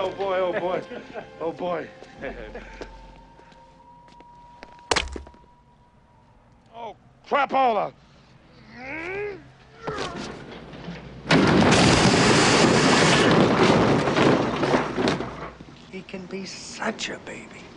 oh boy, oh boy, oh boy. oh, crapola! He can be such a baby.